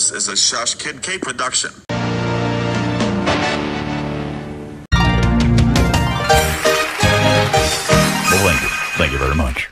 This is a Shush Kid K production. Well, thank you. Thank you very much.